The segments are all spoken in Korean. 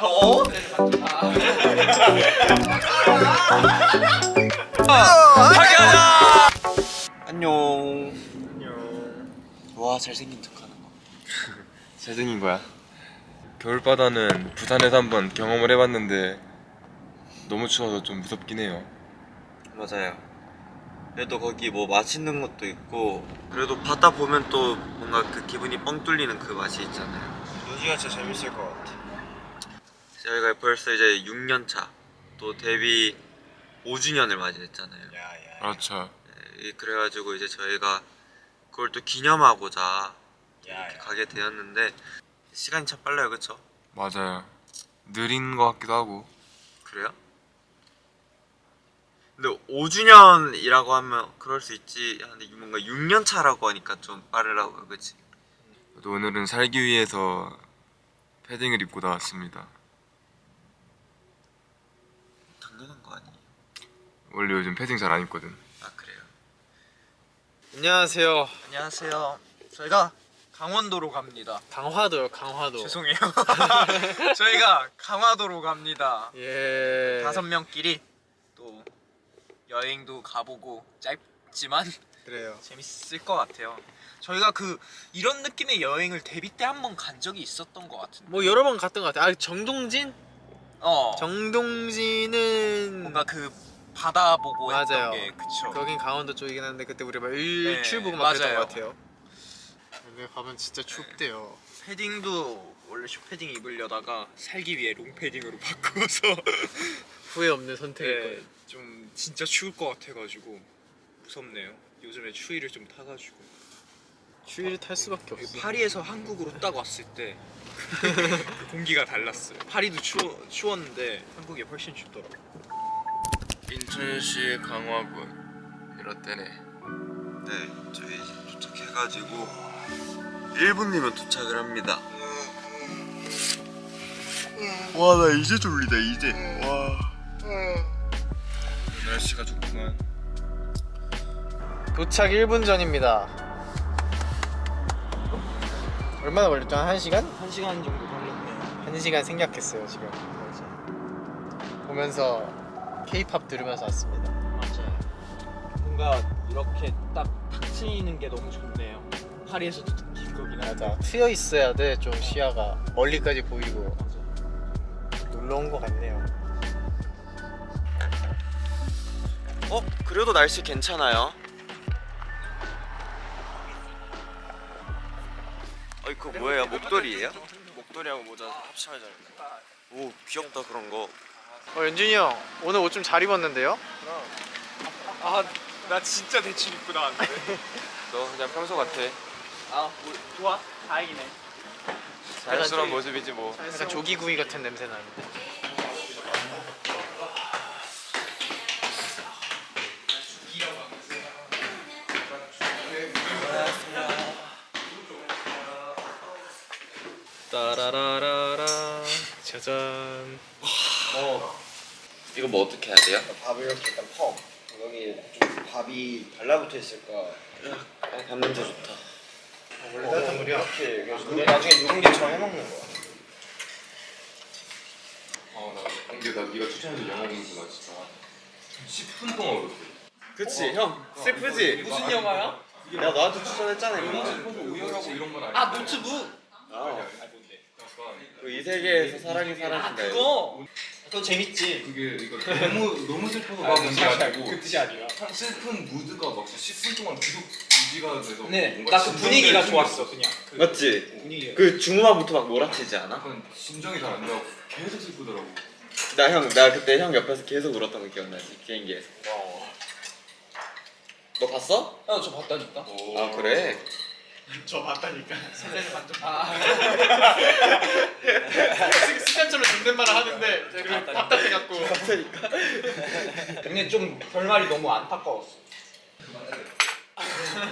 어? 안녕. 와 잘생긴 척 하는 거. 잘생긴 거야. 겨울바다는 부산에서 한번 경험을 해봤는데 너무 추워서 좀 무섭긴 해요. 맞아요. 그래도 거기 뭐 맛있는 것도 있고 그래도 바다 보면 또 뭔가 그 기분이 뻥 뚫리는 그 맛이 있잖아요. 여기가 진짜 재밌을 것 같아. 저희가 벌써 이제 6년 차 또 데뷔 5주년을 맞이했잖아요. 그렇죠. 네, 그래가지고 이제 저희가 그걸 또 기념하고자 야야. 가게 되었는데 시간이 참 빨라요, 그쵸? 맞아요. 느린 것 같기도 하고. 그래요? 근데 5주년이라고 하면 그럴 수 있지. 근데 뭔가 6년 차라고 하니까 좀 빠르라고, 그치? 또 오늘은 살기 위해서 패딩을 입고 나왔습니다. 당연한 거 아니에요? 원래 요즘 패딩 잘 안 입거든. 아, 그래요? 안녕하세요. 안녕하세요. 저희가 강원도로 갑니다. 강화도요, 강화도. 죄송해요. 저희가 강화도로 갑니다. 예. 다섯 명끼리 또 여행도 가보고 짧지만 그래요. 재밌을 것 같아요. 저희가 그 이런 느낌의 여행을 데뷔 때 한 번 간 적이 있었던 것 같은데. 뭐 여러 번 갔던 것 같아. 아 정동진? 어. 정동진은 뭔가 그 바다 보고 맞아요. 했던 게 그쵸. 거긴 강원도 쪽이긴 한데 그때 우리 막 일출 네, 보고 막 그랬던 맞아요. 것 같아요. 근데 가면 진짜 춥대요. 패딩도 원래 슈패딩 입으려다가 살기 위해 롱패딩으로 바꿔서 후회 없는 선택일 네, 거예요. 좀 진짜 추울 것 같아가지고 무섭네요. 요즘에 추위를 좀 타가지고 추위를 탈 수밖에 없어. 파리에서 한국으로 딱 왔을 때그 공기가 달랐어요. 파리도 추워, 추웠는데 한국이 훨씬 춥더라고. 인천시 강화군 이렇대네. 네, 저희 이제 도착해가지고 1분이면 도착을 합니다. 와, 나 이제 졸리다, 이제. 와. 날씨가 좋구만. 도착 1분 전입니다. 얼마나 걸렸죠? 한 1시간? 한 시간 정도 걸렸네요. 1시간 생략했어요 지금 보면서 케이팝 들으면서 왔습니다 맞아요. 뭔가 이렇게 딱탁 트이는 게 너무 좋네요. 파리에서도 느낄 거긴 한데. 맞아 트여 있어야 돼 좀 시야가 멀리까지 보이고 맞아. 놀러 온것 같네요 어? 그래도 날씨 괜찮아요. 어이 그거 뭐예요? 목도리예요? 목도리하고 모자 합쳐야죠. 오 귀엽다 그런 거. 어 연준이 형 오늘 옷 좀 잘 입었는데요? 아, 나 진짜 대충 입고 나왔는데. 너 그냥 평소 같아. 아, 뭐, 좋아. 다행이네. 자연스러운 모습이지 뭐. 약간 조기구이 같은 냄새 나는데 따라라라라 짜잔 이거 뭐 어떻게 해야 돼요? 밥을 이렇게 일단 퍼 여기 좀 밥이 달라붙어 있을까 아, 밥 냄새 좋다. 원래 따뜻한 물이야 이렇게 여기 나중에 누룽지처럼 해먹는 거야 어, 나 근데 나 네가 추천해준 영화 보면서 나 진짜 10분 동안 울었어. 그치 형 슬프지? 무슨 영화야? 내가 너한테 추천했잖아 이거. 우열하고 이런 건 아니야. 아, 노트북. 아, 그이 세계에서 사랑이 사라진다. 이거. 그거. 그거 재밌지. 그게 이거 너무 너무 슬퍼서 막게 아니고 그 뜻이 아니라. 슬픈 무드가 막 10분 동안 계속 유지가 돼서 네, 뭔가 나그 심정이 분위기가 좀 좋았어, 그냥. 그 맞지? 분위기. 그 중후반부터 막 몰아치지 않아? 약간 심정이 잘안 나고 계속 슬프더라고. 나 형, 나 그때 형 옆에서 계속 울었던 거 기억나지? 비행기에서. 너 봤어? 아, 저 봤다니까. 아 그래? 저 봤다니까. 세대를 반점. 아, 습관처럼 존댓말을 하는데 제가 답답해갖고. 봤다니까. 근데 좀 결말이 너무 안타까웠어.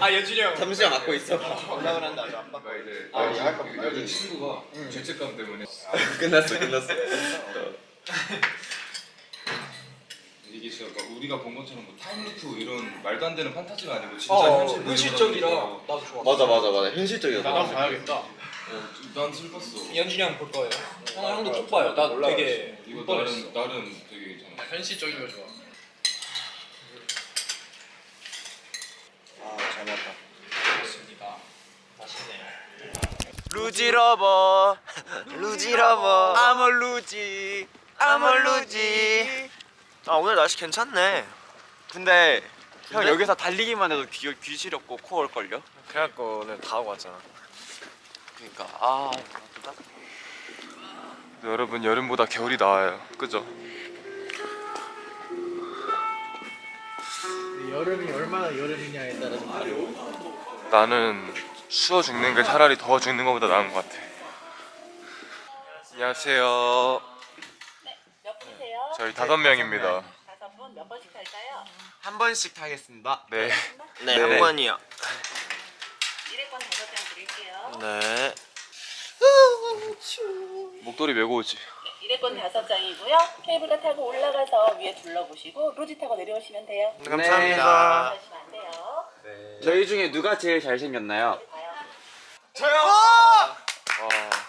아 예준이 형. 잠시만 맡고 있어봐. 연락을 한다 아주 안 받고. 나 이제 아, 여기 여자 친구가 죄책감 때문에 끝났어, 끝났어. 어. 진짜 막 우리가 본 것처럼 뭐 time loop 이런 말도 안 되는 판타지가 아니고 진짜 어, 현실 현실적이라 나도 좋아. 맞아, 맞아, 맞아. 현실적이었어. 나도 봐야겠다. 난 슬펐어. 연준이 형 볼 거예요. 형 형도 쭉 봐요. 나 되게 이거. 나름 나름 되게 괜찮아. 현실적인 거 좋아. 아잘 먹었다 좋습니다. 맛있네요. luge lover luge lover 아몰 루지 아몰 루지 아 오늘 날씨 괜찮네 근데 형 여기서 달리기만 해도 귀, 귀 시렵고 코 올걸요? 그래갖고 오늘 다 하고 왔잖아 그니까 아 아프다 여러분 여름보다 겨울이 나아요. 그죠? 여름이 얼마나 여름이냐에 따라서 다르고. 나는 추워 죽는 게 차라리 더워 죽는 것보다 나은 것 같아. 안녕하세요. 저희 다섯 명입니다. 다섯 분 몇 번씩 할까요? 한 번씩 타겠습니다 네. 네, 네. 한 번이요 일회권 다섯 장 드릴게요. 네 목도리 메고 오지. 일회권 다섯 장이고요. 케이블카 타고 올라가서 위에 둘러보시고 로지 타고 내려오시면 돼요. 감사합니다 하시면 안 돼요. 저희 중에 누가 제일 잘생겼나요? 봐요.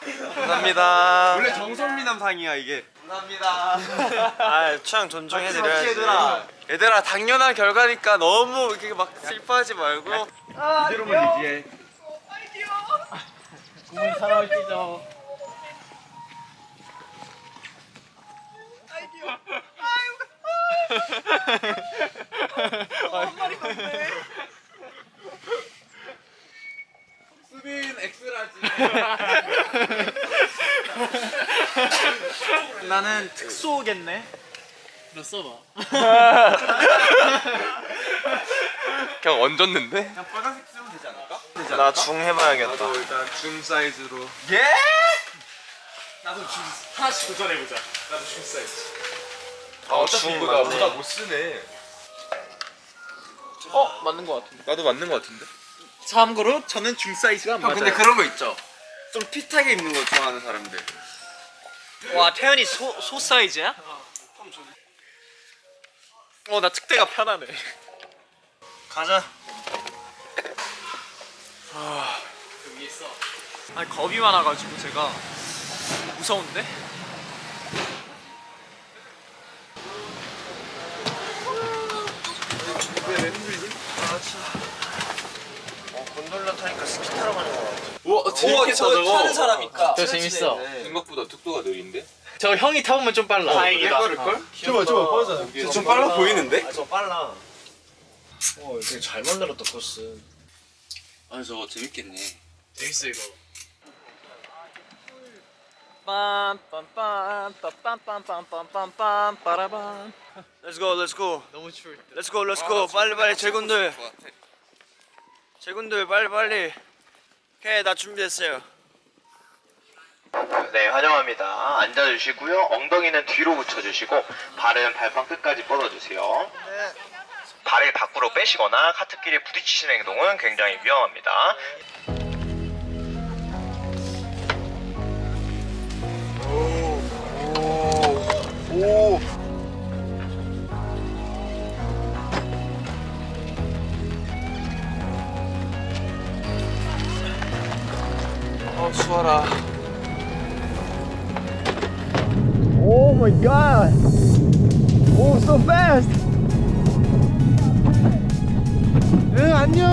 감사합니다. 원래 정성미남 상이야 이게. 감사합니다. 아 취향 존중해드려야지. 얘들아. 얘들아 당연한 결과니까 너무 이렇게 막 슬퍼하지 말고. 이대로만 유지해. 구분 살아 오시죠. 나는 특수호겠네. 너 써봐. 그냥 얹었는데? 그냥 빨간색 쓰면 되지 않을까? 나중 해봐야겠다 일단 줌 사이즈로. 예? 나도 줌 하나씩 도전해보자. 나도 줌 사이즈. 아, 어차피 줌 이거 나 맞네. 모자 못 쓰네. 어 맞는 것 같은데. 나도 맞는 것 같은데? 참고로 저는 줌 사이즈가 안 맞아요. 근데 그런 거 있죠 좀 핏하게 입는 거 좋아하는 사람들 와 태연이 소, 소 사이즈야? 어 나 특대가 편하네. 가자 여기 있어. 아니 겁이 많아가지고 제가 무서운데? 어 곤돌라 타니까 스키 타러 가는 거 같아 우와 재밌겠다 저거. 타는 사람 있다. 저 재밌어. 생각보다 속도가 느린데? 저 형이 타보면 좀 빨라. 다행이다. 저거 저거 빠져. 좀 빨라 보이는데? 아저 빨라 어 되게 잘 만들었다 코스 아니 저거 재밌겠네 재밌어 이거. 빰빰빰빰빰빰빰빰빰 빠라밤. Let's go let's go 너무 추울 때. Let's go let's go 빨리 빨리 제군들 제군들 빨리 빨리 오케이 나 준비했어요 네, 환영합니다. 앉아주시고요. 엉덩이는 뒤로 붙여주시고 발은 발판 끝까지 뻗어주세요. 발을 밖으로 빼시거나 카트길에 부딪히시는 행동은 굉장히 위험합니다. Sonra... Oh my god! Oh, so fast! 응, 안녕!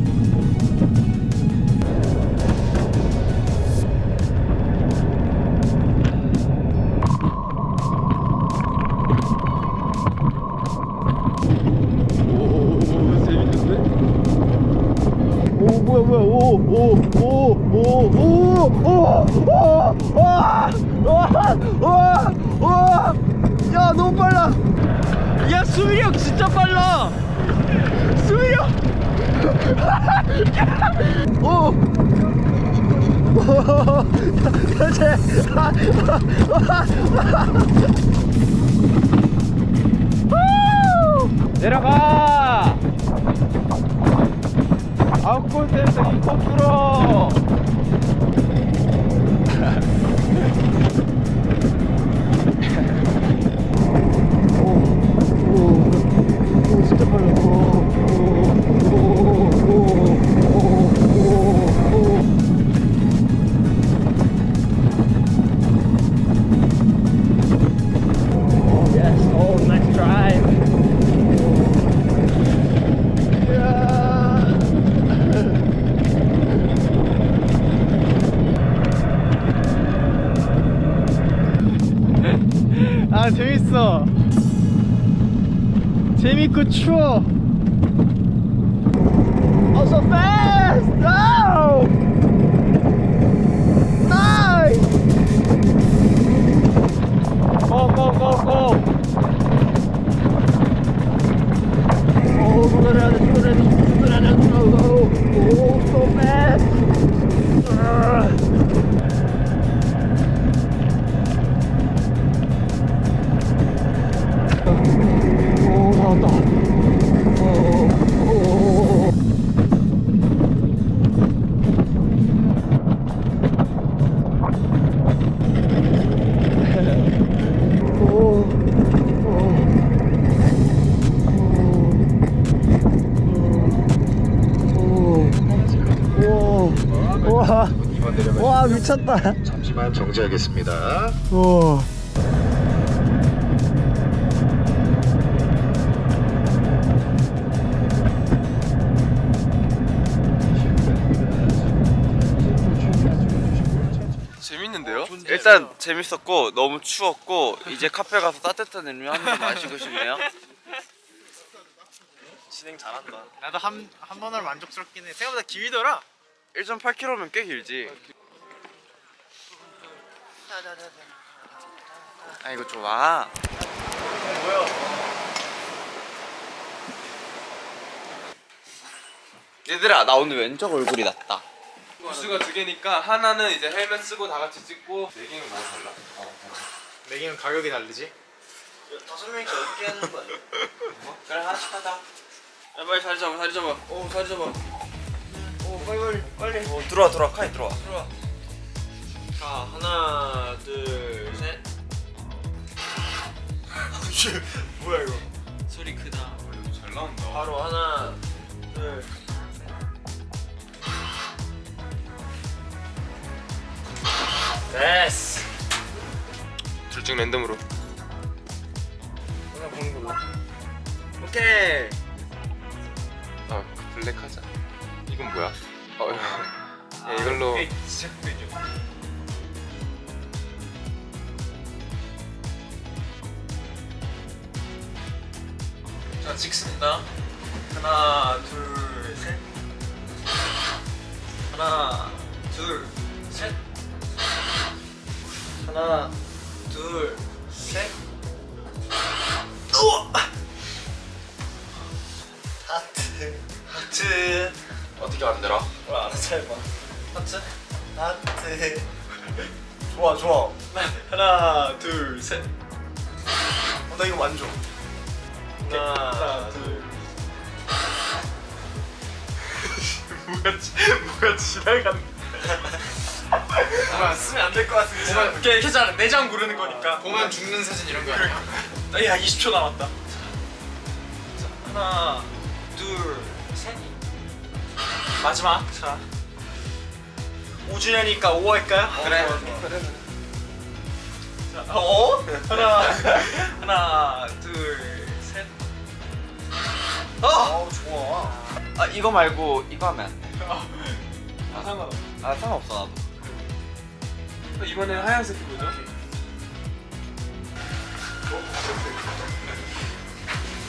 센트 인코 풀어. 오, 진짜 빨라. 오, 오, 오, 오, 오, 오. 아웃골드에서 이거 풀어. 재밌고 추워 Oh so fast! No! Nice! Go go go go! Oh, 손을 손을 손을 Oh, oh, so fast! Ah. 오 나왔다 오, 오. 오, 오, 오, 오, 와, 와 미쳤다. 잠시만 정지하겠습니다. 오. 일단 재밌었고 너무 추웠고 이제 카페 가서 따뜻한 음료 한 잔 마시고 싶네요. 진행 잘한다. 나도 한, 한 번으로 만족스럽긴 해. 생각보다 길더라. 1.8km면 꽤 길지. 아 이거 좋아. 얘들아 나 오늘 왼쪽 얼굴이 낫다. 부스가 두 개니까 하나는 이제 헬멧 쓰고 다 같이 찍고 네 개는 뭐가 달라? 매기는 가격이 다르지? 다섯 명이서 어떻게 하는 거야? 그래 하나씩 하자. 야, 빨리 자리 잡아 자리 잡아. 오 자리 잡아. 오 빨리 빨리 빨리. 오 들어와 들어와 카이 들어와. 들어와. 자 하나 둘 셋. 뭐야 이거? 소리 크다. 잘 나온다. 바로 하나 둘. 됐어. 둘 중 랜덤으로. 하나 보는 걸로. 오케이. 아, 그 블랙 하자. 이건 뭐야? 어, 야, 이걸로 자 찍습니다. 하나 둘 셋. 하나 둘 셋. 하나 둘 셋. 우와. 하트 하트. 어떻게 만들어? 뭘 알아서 해봐. 하트 하트. 좋아 좋아. 하나 둘 셋. 어, 나 이거 만져. 하나, 둘. 뭐가 지- 뭐가 지나간. 뭐야 쓰면 안 될 것 같은데. 보면 이렇게 괜찮아 내장 고르는 거니까. 보면 죽는 사진 이런 거 아니야? 나- 야 20초 남았다. 자, 하나, 둘, 셋. 마지막. 자. 5주년이니까 5 할까요? 그래. 자, 어? 하나, 하나, 둘, 셋. 어! 좋아. 아 이거 말고 이거 하면 안 돼. 아, 상관없어. 아 상관없어 나도. 이번에는 하얀색이 뭐죠?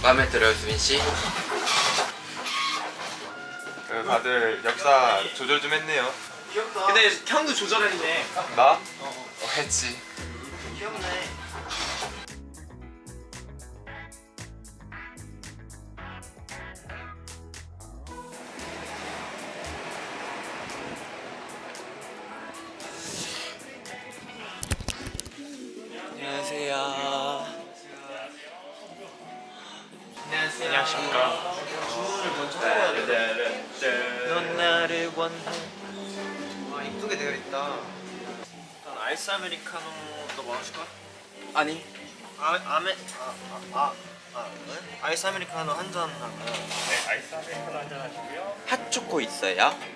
마음에 들어요 수빈 씨? 그 다들 역사 조절 좀 했네요. 귀엽다. 근데 형도 조절했네. 나? 어, 했지.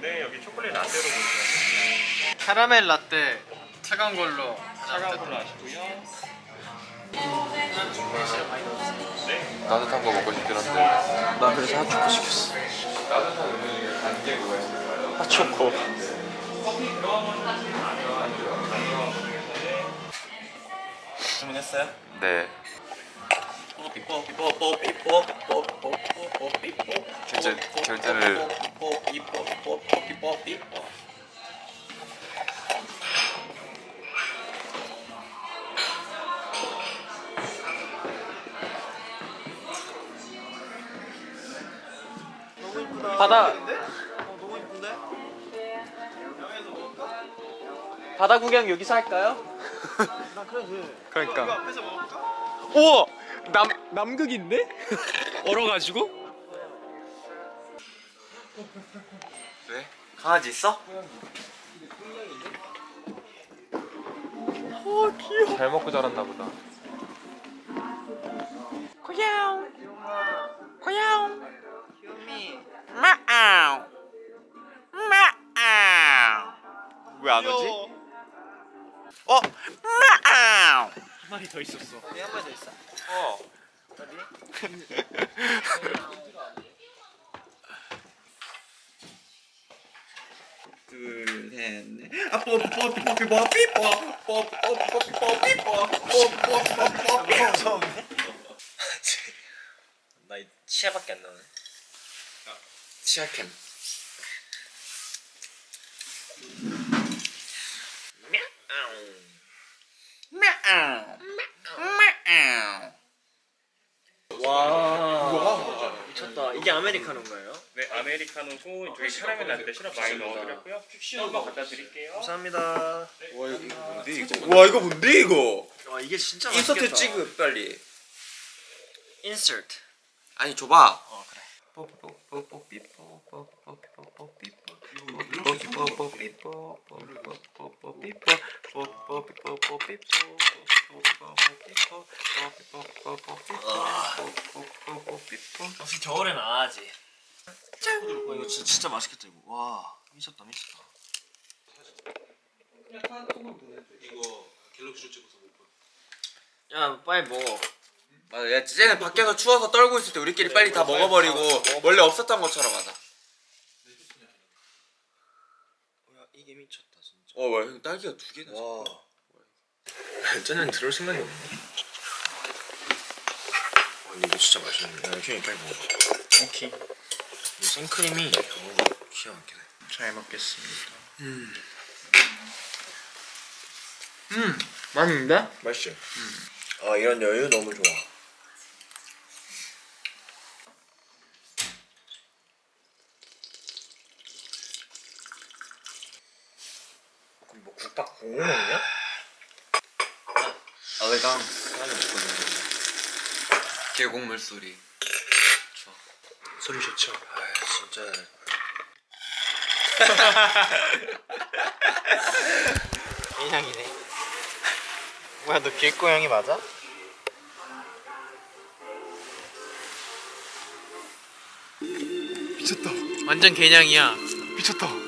네, 여기 초콜릿 라떼로 보세요. 캐러멜 라떼 차가운 걸로 차가운 걸로 하시고요. 따뜻한 거 먹고 싶긴 한데. 나 그래서 핫초코 시켰어. 따뜻한 음료에 단계 뭐가 있을까요? 핫초코. 주문했어? 했어요? 네. 결제 결제를 바다 너무 이쁜데? 바다 구경 여기서 할까요? 그러니까 우와 남 남극인데? 얼어가지고? 네? 강아지 있어? 잘 먹고 자랐나 보다. 왜안 오지? 어? 한 마리 더 있었어. 한 마리 더 있어? 어. 둘, 셋, 넷. 아, 뽀뽀, 뽀뽀, 뽀뽀, 뽀 뽀, 뽀 뽀, 뽀 뽀, 뽀 뽀, 뽀 뽀, 뽀 뽀, 뽀 뽀, 무서운데? 나 치아밖에 안 나오네. 치아캠. 와, 미쳤다. 이게 아메리카노인가요? 네, 아메리카노고 저희 캐러멜 라떼 시럽 많이 넣어드렸고요. 한번 갖다 드릴게요. 감사합니다. 와 이거 뭔데 이거? 와 이거 뭔데 이거? 와, 이게 진짜 인서트 맛있겠다. 찍음 빨리. 인서트. 아니 줘봐. 어, 그래. 무슨 겨울에 나와야지. 와, 이거 진짜, 진짜 맛있겠다 이거. 와, 미쳤다, 미쳤다. 야, 빨리 먹어. 맞아, 야 쟤는 밖에서 추워서 떨고 있을 때 우리끼리 빨리 다 먹어버리고 원래 없었던 것처럼 하자. 야, 이게 미쳤다 진짜. 어, 와, 형 딸기가 두 개나. 와. 쟤는 들을 생각이 없네. 와 이거 진짜 맛있네. 야 형이 빨리 먹어. 오케이. 이 생크림이 너무 기가 막히네. 잘 먹겠습니다. 음, 맛있는데? 맛있죠. 아 이런 여유 너무 좋아. 뭐 국밥 국물 먹냐? 아왜랑 하나 먹거든. 계곡물 소리. 소리 좋죠. 아 진짜. 인형이네. 뭐야 너 길고양이 맞아? 완전 개냥이야. 미쳤다.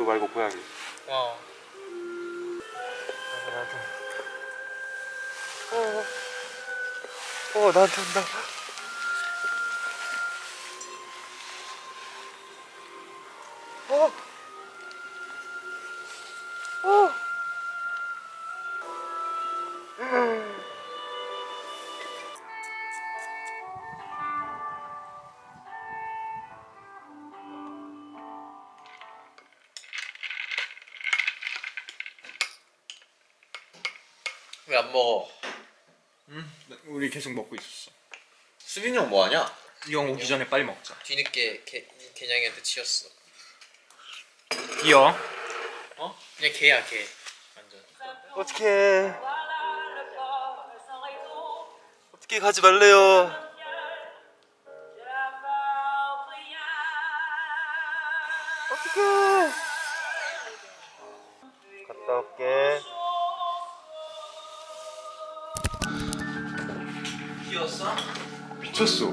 너 말고 고양이. 어. 어 나도. 어. 어, 나도, 나. 이 형 오기 전에 빨리 먹자. 뒤늦게 개, 이 개냥이한테 치였어. 이어. 어? 그냥 개야 개. 완전. 어떡해. 어떻게 가지 말래요. 어떡해. 갔다 올게. 뛰었어? 미쳤어.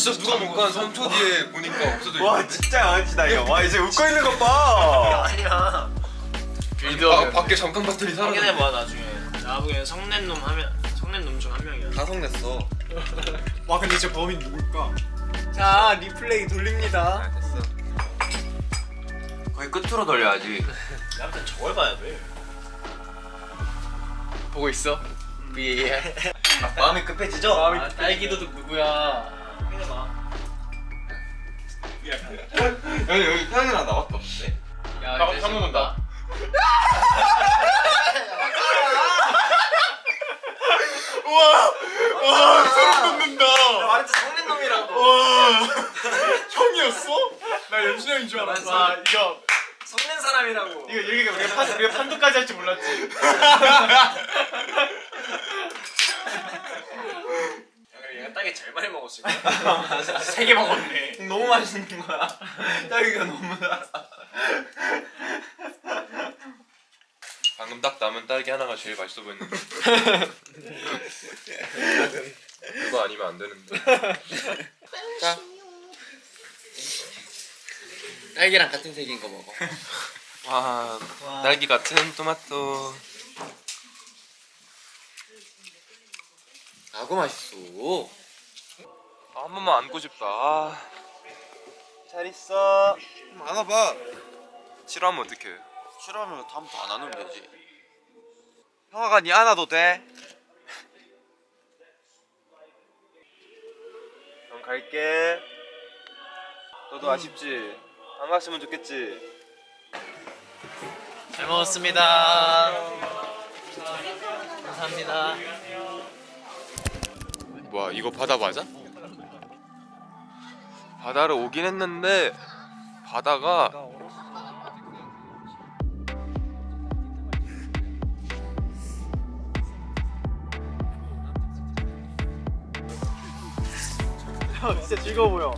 진짜 누가 먹고 한 3초 뒤에 보니까 없어져 와. 진짜 양아치다 이 형. 와, 이제 웃고 있는 것 봐. 아니야. 아, 밖에 잠깐 봤더니 사라졌네. 확인해봐 나중에. 나 보기엔 성낸 놈 하면 성낸 놈 중 한 명이야. 다 성냈어. 와 근데 진짜 범인 누굴까? 자, 리플레이 돌립니다. 아, 됐어. 거의 끝으로 돌려야지. 아무튼 저걸 봐야 돼. 보고 있어? 위에 마음이 급해지죠? 아, 딸기도둑 누구야? 여기 여기 태양이랑 나밖에 없는데? 야 형, 이제 형 먹는다. 말했지 성낸 놈이라고. 형이었어? 나 연준이 형인 줄 알았어. 아 이거 성낸 사람이라고. 이거 여기가 우리가 판 우리가 판도까지 할 줄 몰랐지. 딸기 제일 많이 먹었을 세개 먹었네. 너무 맛있는 거야. 딸기가 너무 방금 딱 남은 딸기 하나가 제일 맛있어 보였는데. 그거 아니면 안 되는데. 딸기랑 같은 색인 거 먹어. 와, 딸기 같은 토마토. 아구 맛있어. 아, 한 번만 안고 싶다. 아, 잘 있어. 안아봐. 싫어하면 어떡해? 싫어하면 다음부터 안 하면 되지. 형아가 니 안아도 돼. 형 갈게. 너도 아쉽지? 안 갔으면 좋겠지? 잘 먹었습니다. 감사합니다. 뭐야, 이거 바다 맞아? 바다를 오긴 했는데 바다가 진짜 즐거워 보여.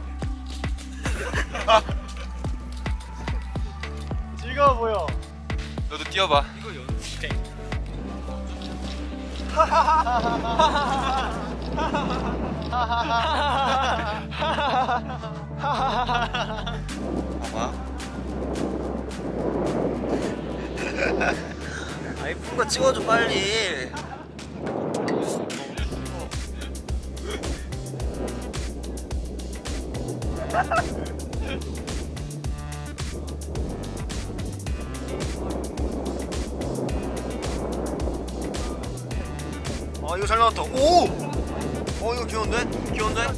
즐거워 보여. 너도 뛰어봐. 봐봐. 아 이쁜 거 찍어줘 빨리. 아 이거 잘 나왔다. 오! 어 이거 귀여운데? 귀여운데?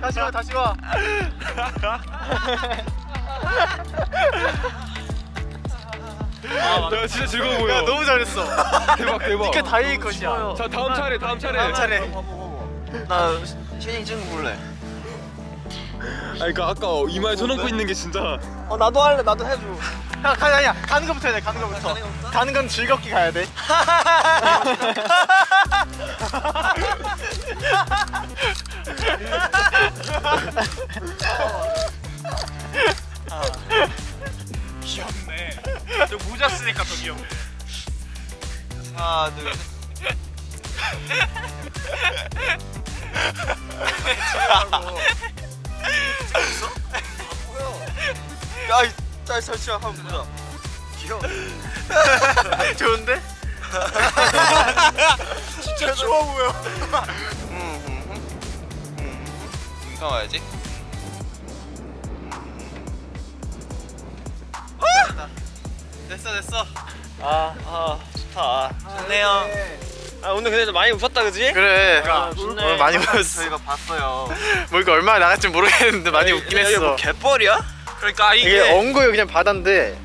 다시 와 다시 와. 야, 진짜 즐거워 보여. 야 너무 잘했어. 대박 대박. 이게 다이의 컷이야. 자, 다음 차례, 다음 차례. 다음 차례. 나 찍은 거 볼래. 아, 그러니까 아까 이마에 손 얹고 있는 게 진짜. 어 나도 할래. 나도 해줘. 야 가야 야 가는 거부터 해야 돼. 가는 거부터. 가는 건 즐겁게 가야 돼. 귀엽네. 저 모자 쓰니까 더 귀엽네. 하나 둘. 셋. 안 보여. 야, 한번 보자. 귀여워. 좋은데? 진짜 좋아 보여. 눈 감아야지. 됐어 됐어. 아, 아, 좋다. 좋네요. 아, 오늘 근데 좀 많이 웃었다, 그지? 그래. 아, 오늘 많이 웃었어. 저희가 봤어요. 뭐 이거 얼마나 나갈지 모르겠는데 많이 웃긴 이게 뭐 했어. 개뻘이야? 그러니까 이게 엉고요 그냥 바다인데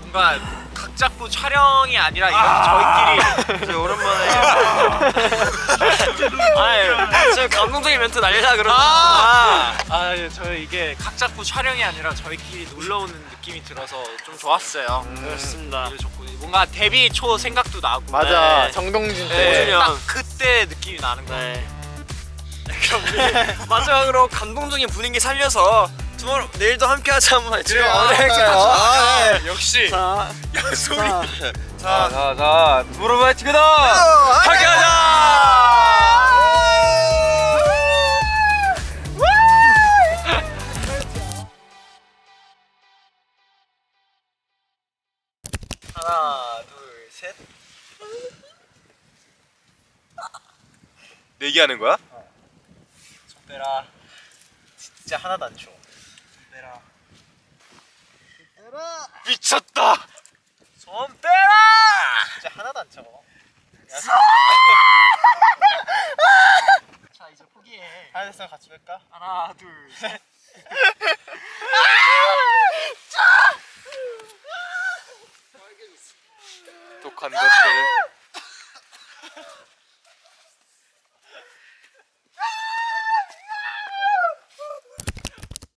뭔가 각 잡고 촬영이 아니라 이건 저희끼리 이제 오랜만에. 아니, 지금 감동적인 멘트 날리자 그러는 아, 아, 예, 저 이게 각 잡고 촬영이 아니라 저희끼리 놀러 오는 느낌이 들어서 좀 좋았어요. 그렇습니다. 오히려 좋고 뭔가 데뷔 초 생각도 나고. 맞아 네. 정동진 네, 때. 딱 그때 느낌이 나는 거. 네. 그럼 우리 마지막으로 감동적인 분위기 살려서 투모로 내일도 함께 하자 한번 지금 그래요. 어느 이렇게 아, 같이. 역시. 자, 소리. 자, 자, 자, 무릎 화이팅이다! 함께 하자. 내기하는 거야? 손 빼라. 진짜 하나도 안 추워 빼라. 미쳤다. 손 빼라. 진짜 하나도 안 차워 자 이제 포기해. 하나 됐으면 같이 뺄까? 하나, 둘, 셋. 독한 것들.